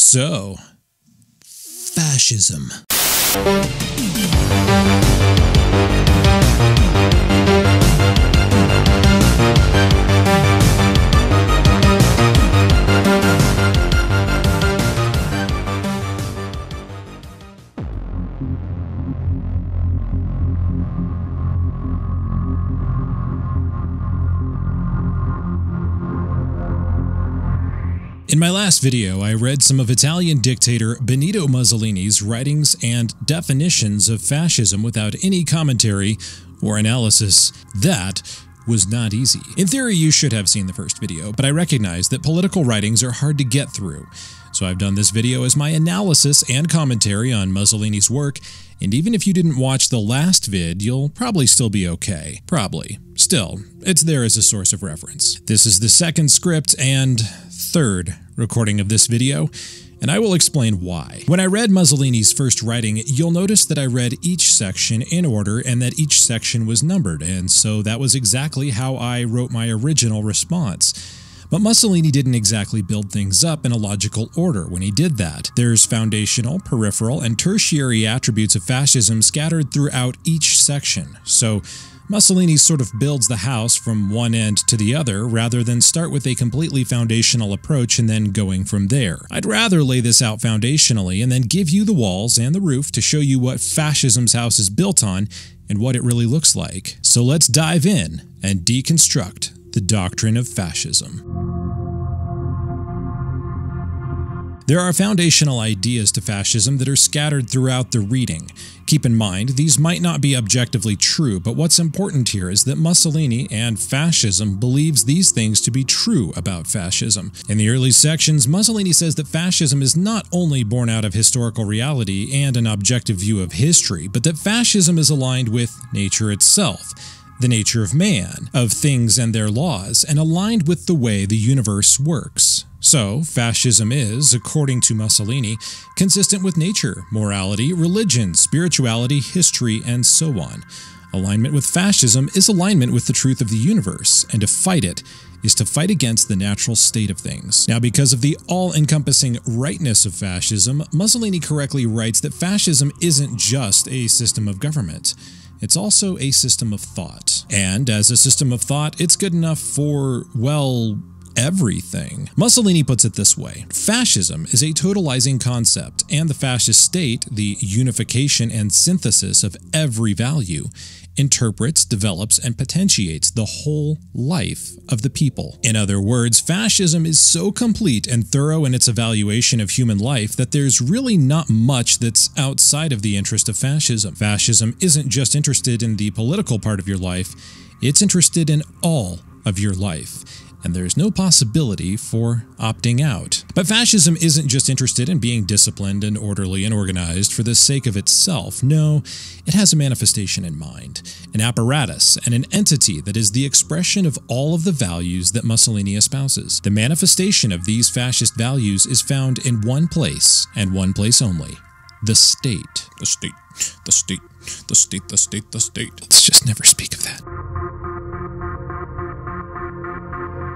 So, fascism. Last video, I read some of Italian dictator Benito Mussolini's writings and definitions of fascism without any commentary or analysis. That was not easy. In theory, you should have seen the first video, but I recognize that political writings are hard to get through. So I've done this video as my analysis and commentary on Mussolini's work, and even if you didn't watch the last vid, you'll probably still be okay. Probably. Still, it's there as a source of reference. This is the second script and third recording of this video, and I will explain why. When I read Mussolini's first writing, you'll notice that I read each section in order and that each section was numbered, and so that was exactly how I wrote my original response. But Mussolini didn't exactly build things up in a logical order when he did that. There's foundational, peripheral, and tertiary attributes of fascism scattered throughout each section. So Mussolini sort of builds the house from one end to the other rather than start with a completely foundational approach and then going from there. I'd rather lay this out foundationally and then give you the walls and the roof to show you what fascism's house is built on and what it really looks like. So let's dive in and deconstruct the doctrine of fascism. There are foundational ideas to fascism that are scattered throughout the reading. Keep in mind, these might not be objectively true, but what's important here is that Mussolini and fascism believes these things to be true about fascism. In the early sections, Mussolini says that fascism is not only born out of historical reality and an objective view of history, but that fascism is aligned with nature itself the nature of man, of things and their laws, and aligned with the way the universe works. So, fascism is, according to Mussolini, consistent with nature, morality, religion, spirituality, history, and so on. Alignment with fascism is alignment with the truth of the universe, and to fight it is to fight against the natural state of things. Now, because of the all encompassing rightness of fascism, Mussolini correctly writes that fascism isn't just a system of government. It's also a system of thought. And as a system of thought, it's good enough for, well, everything. Mussolini puts it this way Fascism is a totalizing concept, and the fascist state, the unification and synthesis of every value, interprets, develops, and potentiates the whole life of the people. In other words, fascism is so complete and thorough in its evaluation of human life that there's really not much that's outside of the interest of fascism. Fascism isn't just interested in the political part of your life, it's interested in all of your life and there is no possibility for opting out. But fascism isn't just interested in being disciplined and orderly and organized for the sake of itself. No, it has a manifestation in mind, an apparatus, and an entity that is the expression of all of the values that Mussolini espouses. The manifestation of these fascist values is found in one place, and one place only the state. The state, the state, the state, the state, the state. Let's just never speak of that.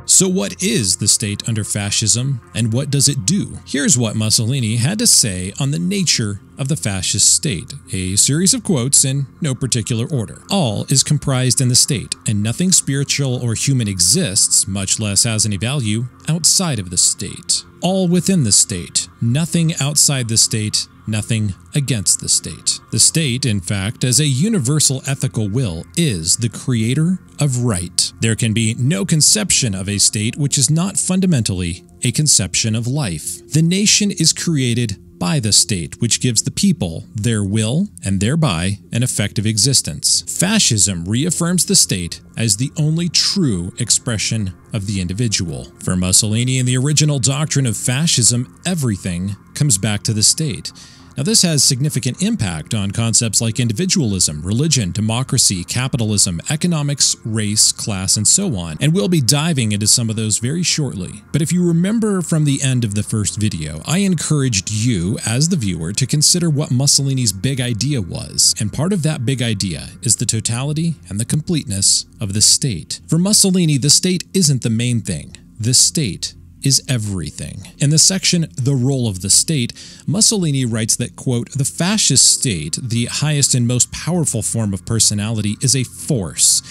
So, what is the state under fascism and what does it do? Here's what Mussolini had to say on the nature of the fascist state, a series of quotes in no particular order. All is comprised in the state, and nothing spiritual or human exists, much less has any value, outside of the state. All within the state, nothing outside the state, nothing against the state. The state, in fact, as a universal ethical will, is the creator of right. There can be no conception of a state which is not fundamentally a conception of life. The nation is created by the state, which gives the people their will and thereby an effective existence. Fascism reaffirms the state as the only true expression of the individual. For Mussolini and the original doctrine of fascism, everything comes back to the state. Now, this has significant impact on concepts like individualism, religion, democracy, capitalism, economics, race, class, and so on, and we'll be diving into some of those very shortly. But if you remember from the end of the first video, I encouraged you, as the viewer, to consider what Mussolini's big idea was, and part of that big idea is the totality and the completeness of the state. For Mussolini, the state isn't the main thing. The state is everything. In the section The Role of the State, Mussolini writes that, quote, the fascist state, the highest and most powerful form of personality, is a force.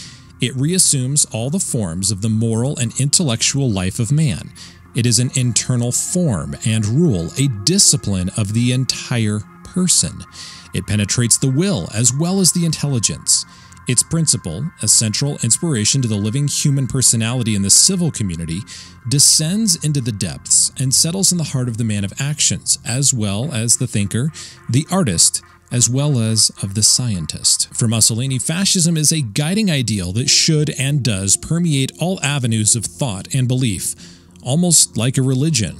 It reassumes all the forms of the moral and intellectual life of man. It is an internal form and rule, a discipline of the entire person. It penetrates the will as well as the intelligence. Its principle, a central inspiration to the living human personality in the civil community, descends into the depths and settles in the heart of the man of actions, as well as the thinker, the artist, as well as of the scientist. For Mussolini, fascism is a guiding ideal that should and does permeate all avenues of thought and belief, almost like a religion.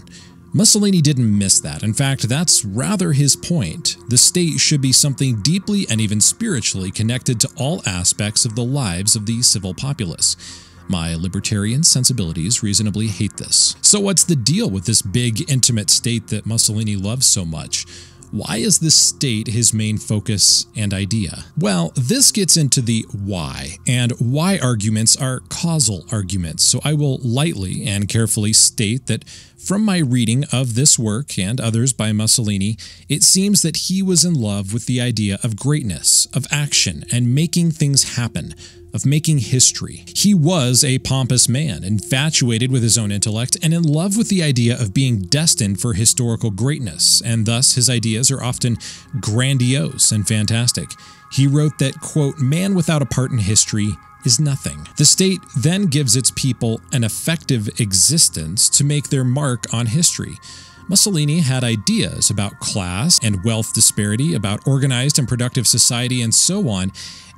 Mussolini didn't miss that. In fact, that's rather his point. The state should be something deeply and even spiritually connected to all aspects of the lives of the civil populace. My libertarian sensibilities reasonably hate this. So, what's the deal with this big, intimate state that Mussolini loves so much? Why is this state his main focus and idea? Well, this gets into the why, and why arguments are causal arguments, so I will lightly and carefully state that from my reading of this work and others by Mussolini, it seems that he was in love with the idea of greatness, of action, and making things happen, of making history. He was a pompous man, infatuated with his own intellect, and in love with the idea of being destined for historical greatness, and thus his ideas are often grandiose and fantastic. He wrote that, quote, man without a part in history is nothing. The state then gives its people an effective existence to make their mark on history. Mussolini had ideas about class and wealth disparity, about organized and productive society, and so on,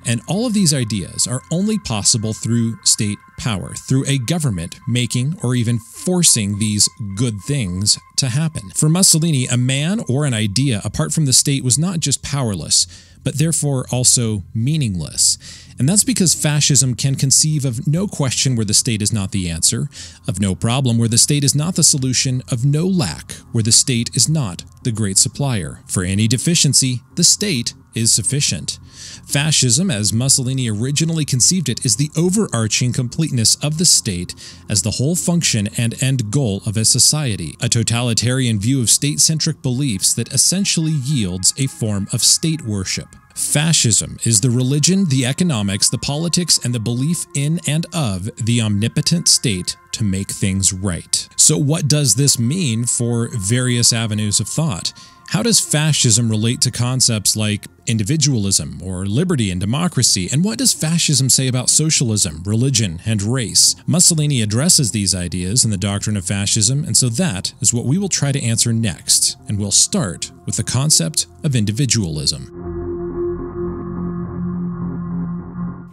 and all of these ideas are only possible through state power, through a government making or even forcing these good things to happen. For Mussolini, a man or an idea apart from the state was not just powerless, but therefore also meaningless. And that's because fascism can conceive of no question where the state is not the answer, of no problem where the state is not the solution, of no lack where the state is not the great supplier. For any deficiency, the state is sufficient. Fascism, as Mussolini originally conceived it, is the overarching completeness of the state as the whole function and end goal of a society, a totalitarian view of state centric beliefs that essentially yields a form of state worship. Fascism is the religion, the economics, the politics, and the belief in and of the omnipotent state to make things right. So, what does this mean for various avenues of thought? How does fascism relate to concepts like individualism or liberty and democracy? And what does fascism say about socialism, religion, and race? Mussolini addresses these ideas in the doctrine of fascism, and so that is what we will try to answer next. And we'll start with the concept of individualism.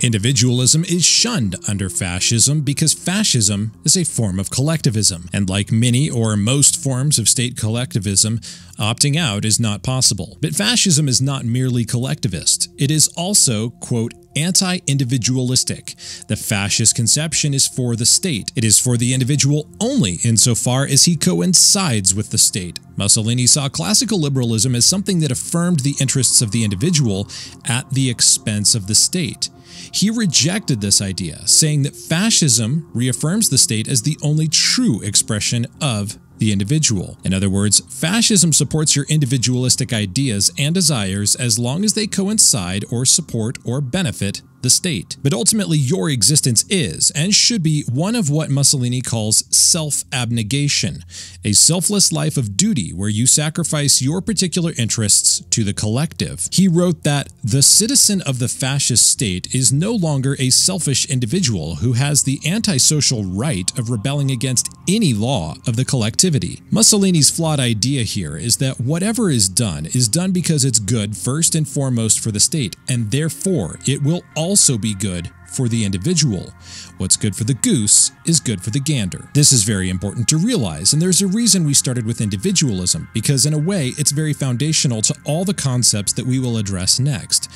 Individualism is shunned under fascism because fascism is a form of collectivism, and like many or most forms of state collectivism, opting out is not possible. But fascism is not merely collectivist, it is also, quote, anti individualistic. The fascist conception is for the state, it is for the individual only insofar as he coincides with the state. Mussolini saw classical liberalism as something that affirmed the interests of the individual at the expense of the state. He rejected this idea, saying that fascism reaffirms the state as the only true expression of the individual. In other words, fascism supports your individualistic ideas and desires as long as they coincide or support or benefit the state. But ultimately, your existence is and should be one of what Mussolini calls self abnegation, a selfless life of duty where you sacrifice your particular interests to the collective. He wrote that the citizen of the fascist state is no longer a selfish individual who has the antisocial right of rebelling against any law of the collectivity. Mussolini's flawed idea here is that whatever is done is done because it's good first and foremost for the state, and therefore it will also be good for the individual. What's good for the goose is good for the gander. This is very important to realize, and there's a reason we started with individualism, because in a way, it's very foundational to all the concepts that we will address next.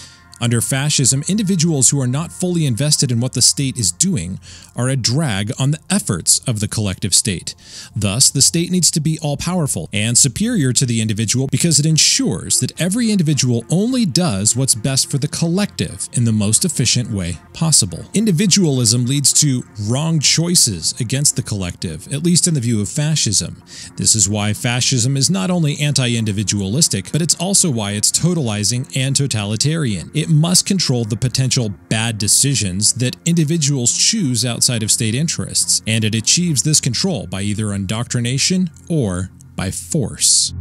Under fascism, individuals who are not fully invested in what the state is doing are a drag on the efforts of the collective state. Thus, the state needs to be all powerful and superior to the individual because it ensures that every individual only does what's best for the collective in the most efficient way possible. Individualism leads to wrong choices against the collective, at least in the view of fascism. This is why fascism is not only anti individualistic, but it's also why it's totalizing and totalitarian. It must control the potential bad decisions that individuals choose outside of state interests, and it achieves this control by either indoctrination or by force.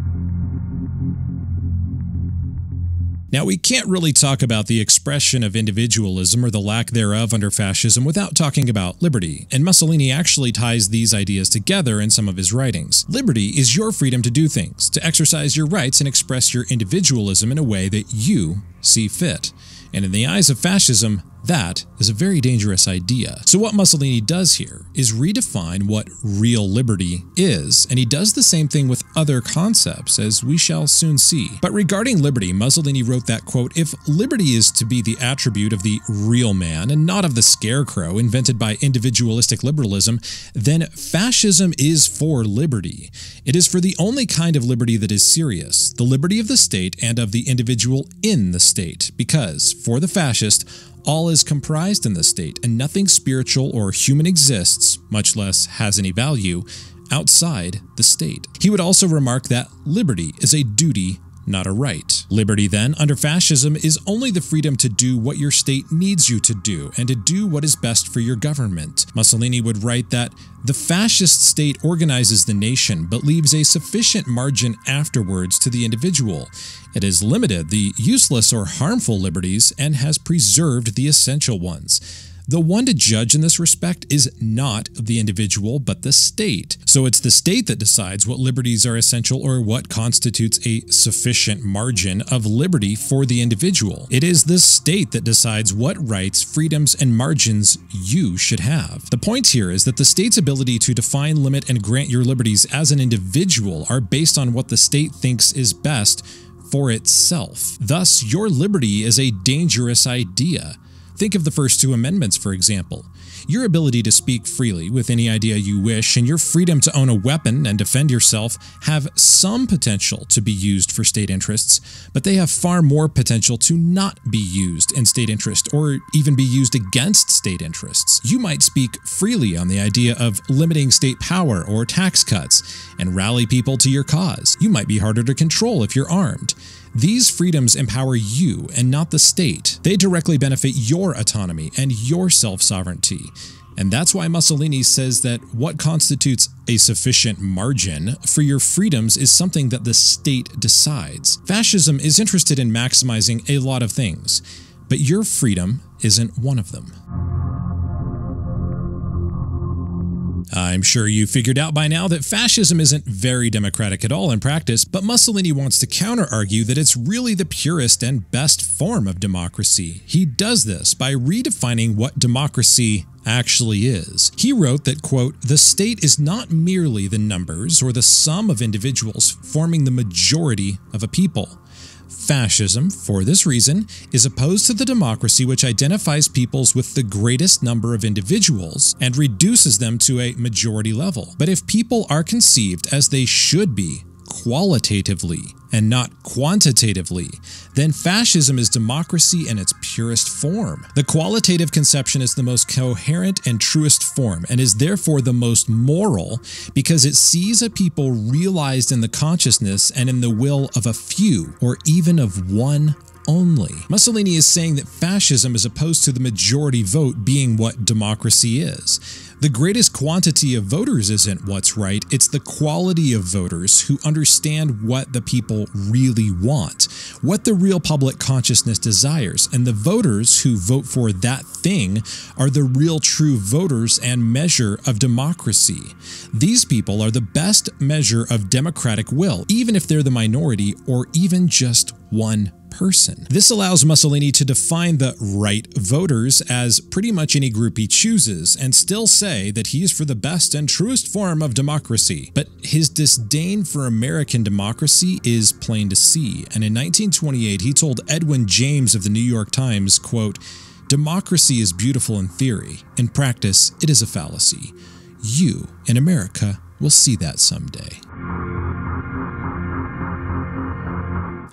Now, we can't really talk about the expression of individualism or the lack thereof under fascism without talking about liberty, and Mussolini actually ties these ideas together in some of his writings. Liberty is your freedom to do things, to exercise your rights and express your individualism in a way that you see fit. And in the eyes of fascism, that is a very dangerous idea. So, what Mussolini does here is redefine what real liberty is, and he does the same thing with other concepts, as we shall soon see. But regarding liberty, Mussolini wrote that, quote, If liberty is to be the attribute of the real man and not of the scarecrow invented by individualistic liberalism, then fascism is for liberty. It is for the only kind of liberty that is serious, the liberty of the state and of the individual in the state, because, for the fascist, all is comprised in the state, and nothing spiritual or human exists, much less has any value, outside the state. He would also remark that liberty is a duty not a right. Liberty, then, under fascism, is only the freedom to do what your state needs you to do and to do what is best for your government. Mussolini would write that the fascist state organizes the nation but leaves a sufficient margin afterwards to the individual. It has limited the useless or harmful liberties and has preserved the essential ones. The one to judge in this respect is not the individual, but the state. So it's the state that decides what liberties are essential or what constitutes a sufficient margin of liberty for the individual. It is the state that decides what rights, freedoms, and margins you should have. The point here is that the state's ability to define, limit, and grant your liberties as an individual are based on what the state thinks is best for itself. Thus, your liberty is a dangerous idea. Think of the first two amendments, for example. Your ability to speak freely with any idea you wish and your freedom to own a weapon and defend yourself have some potential to be used for state interests, but they have far more potential to not be used in state interest or even be used against state interests. You might speak freely on the idea of limiting state power or tax cuts and rally people to your cause. You might be harder to control if you're armed. These freedoms empower you and not the state. They directly benefit your autonomy and your self sovereignty. And that's why Mussolini says that what constitutes a sufficient margin for your freedoms is something that the state decides. Fascism is interested in maximizing a lot of things, but your freedom isn't one of them. I'm sure you figured out by now that fascism isn't very democratic at all in practice, but Mussolini wants to counter argue that it's really the purest and best form of democracy. He does this by redefining what democracy actually is. He wrote that, quote, the state is not merely the numbers or the sum of individuals forming the majority of a people. Fascism, for this reason, is opposed to the democracy which identifies peoples with the greatest number of individuals and reduces them to a majority level. But if people are conceived as they should be, qualitatively and not quantitatively, then fascism is democracy in its purest form. The qualitative conception is the most coherent and truest form and is therefore the most moral because it sees a people realized in the consciousness and in the will of a few or even of one only. Mussolini is saying that fascism is opposed to the majority vote being what democracy is. The greatest quantity of voters isn't what's right, it's the quality of voters who understand what the people really want, what the real public consciousness desires, and the voters who vote for that thing are the real true voters and measure of democracy. These people are the best measure of democratic will, even if they're the minority or even just 1%. Person. This allows Mussolini to define the right voters as pretty much any group he chooses and still say that he is for the best and truest form of democracy. But his disdain for American democracy is plain to see, and in 1928 he told Edwin James of the New York Times, quote, Democracy is beautiful in theory. In practice, it is a fallacy. You, in America, will see that someday.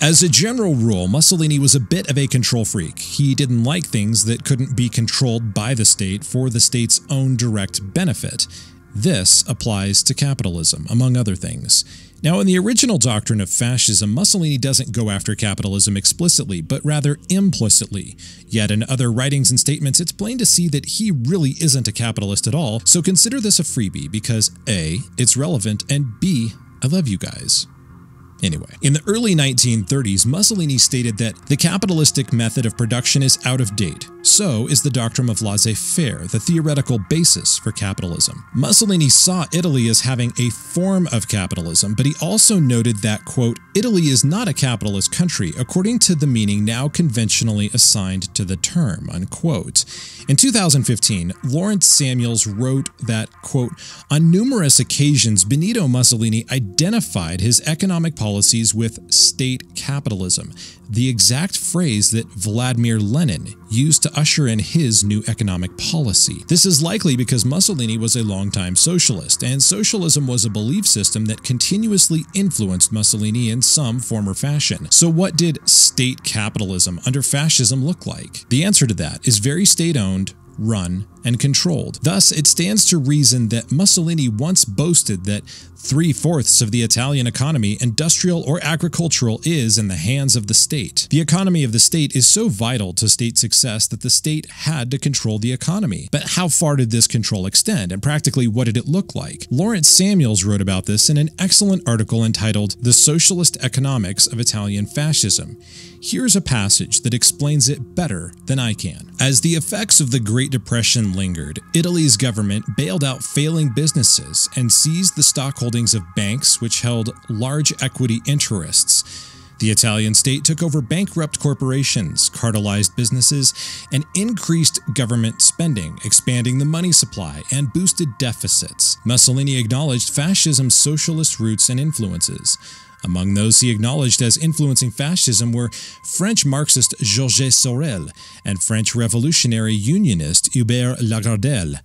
As a general rule, Mussolini was a bit of a control freak. He didn't like things that couldn't be controlled by the state for the state's own direct benefit. This applies to capitalism, among other things. Now, in the original doctrine of fascism, Mussolini doesn't go after capitalism explicitly, but rather implicitly. Yet in other writings and statements, it's plain to see that he really isn't a capitalist at all, so consider this a freebie because A, it's relevant, and B, I love you guys. Anyway, in the early 1930s, Mussolini stated that the capitalistic method of production is out of date. So is the doctrine of laissez faire, the theoretical basis for capitalism. Mussolini saw Italy as having a form of capitalism, but he also noted that, quote, Italy is not a capitalist country according to the meaning now conventionally assigned to the term, unquote. In 2015, Lawrence Samuels wrote that, quote, on numerous occasions, Benito Mussolini identified his economic policies with state capitalism, the exact phrase that Vladimir Lenin used to usher in his new economic policy. This is likely because Mussolini was a longtime socialist, and socialism was a belief system that continuously influenced Mussolini in some form or fashion. So what did state capitalism under fascism look like? The answer to that is very state-owned, run, and controlled. Thus, it stands to reason that Mussolini once boasted that three fourths of the Italian economy, industrial or agricultural, is in the hands of the state. The economy of the state is so vital to state success that the state had to control the economy. But how far did this control extend, and practically what did it look like? Lawrence Samuels wrote about this in an excellent article entitled The Socialist Economics of Italian Fascism. Here's a passage that explains it better than I can. As the effects of the Great Depression lingered, Italy's government bailed out failing businesses and seized the stock holdings of banks which held large equity interests. The Italian state took over bankrupt corporations, cartelized businesses, and increased government spending, expanding the money supply and boosted deficits. Mussolini acknowledged fascism's socialist roots and influences. Among those he acknowledged as influencing fascism were French Marxist Georges Sorel and French revolutionary unionist Hubert Lagardelle.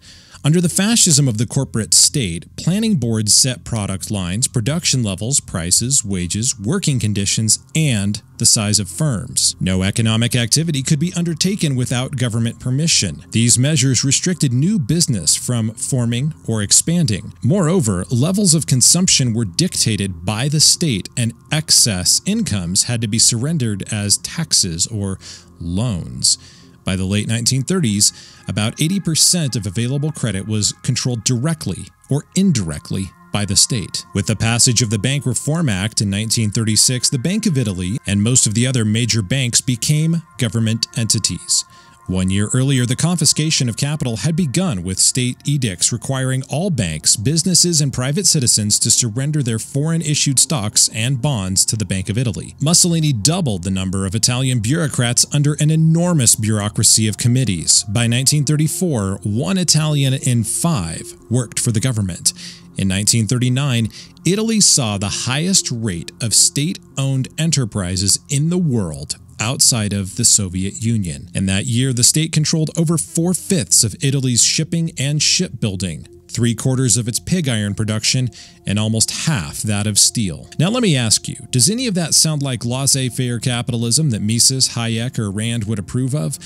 Under the fascism of the corporate state, planning boards set product lines, production levels, prices, wages, working conditions, and the size of firms. No economic activity could be undertaken without government permission. These measures restricted new business from forming or expanding. Moreover, levels of consumption were dictated by the state and excess incomes had to be surrendered as taxes or loans. By the late 1930s, about 80% of available credit was controlled directly or indirectly by the state. With the passage of the Bank Reform Act in 1936, the Bank of Italy and most of the other major banks became government entities. One year earlier, the confiscation of capital had begun with state edicts requiring all banks, businesses, and private citizens to surrender their foreign issued stocks and bonds to the Bank of Italy. Mussolini doubled the number of Italian bureaucrats under an enormous bureaucracy of committees. By 1934, one Italian in five worked for the government. In 1939, Italy saw the highest rate of state owned enterprises in the world outside of the Soviet Union. In that year, the state controlled over four fifths of Italy's shipping and shipbuilding, three quarters of its pig iron production, and almost half that of steel. Now, let me ask you does any of that sound like laissez faire capitalism that Mises, Hayek, or Rand would approve of?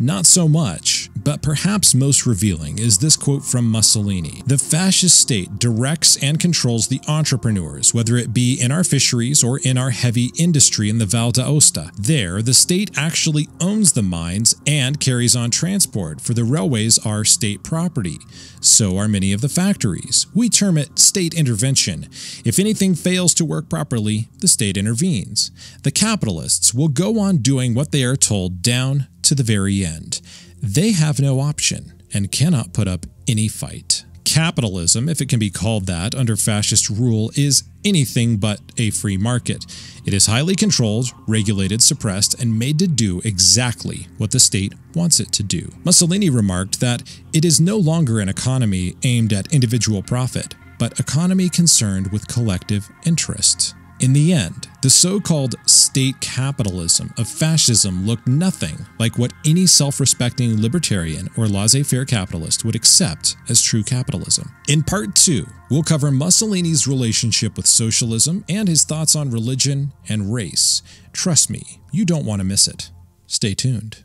Not so much, but perhaps most revealing is this quote from Mussolini. The fascist state directs and controls the entrepreneurs, whether it be in our fisheries or in our heavy industry in the Val d'Aosta. There, the state actually owns the mines and carries on transport, for the railways are state property. So are many of the factories. We term it state intervention. If anything fails to work properly, the state intervenes. The capitalists will go on doing what they are told down to the very end. They have no option and cannot put up any fight. Capitalism, if it can be called that, under fascist rule, is anything but a free market. It is highly controlled, regulated, suppressed, and made to do exactly what the state wants it to do. Mussolini remarked that it is no longer an economy aimed at individual profit, but economy concerned with collective interest. In the end, the so called state capitalism of fascism looked nothing like what any self respecting libertarian or laissez faire capitalist would accept as true capitalism. In part two, we'll cover Mussolini's relationship with socialism and his thoughts on religion and race. Trust me, you don't want to miss it. Stay tuned.